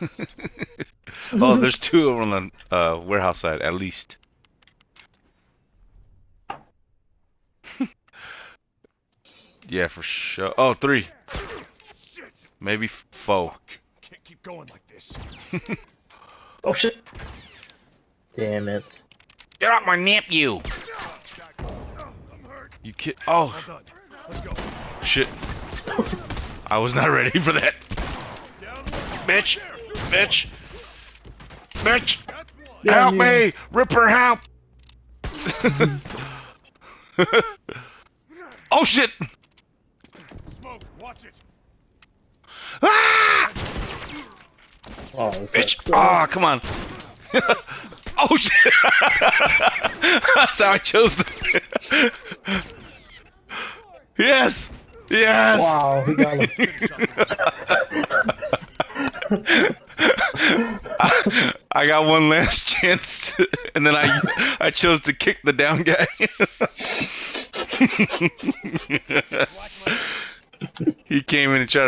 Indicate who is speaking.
Speaker 1: oh, there's two over on the uh, warehouse side, at least. yeah, for sure. Oh, three. Maybe f- four.
Speaker 2: Can't keep going like this.
Speaker 3: Oh shit! Damn it.
Speaker 1: Get off my nip, you!
Speaker 2: I'm hurt.
Speaker 1: You kid. Oh,
Speaker 2: All done. Let's go.
Speaker 1: shit. I was not ready for that. Bitch! Bitch! Bitch! Help me! Ripper, help! oh shit!
Speaker 2: Smoke. Watch it.
Speaker 1: Ah!
Speaker 3: Oh, this
Speaker 1: Bitch!
Speaker 3: sucks.
Speaker 1: Ah, come on! oh shit! That's how I chose the. yes! Yes!
Speaker 3: Wow, he got him.
Speaker 1: I, got one last chance, to, and then I I chose to kick the down guy. he came in and tried.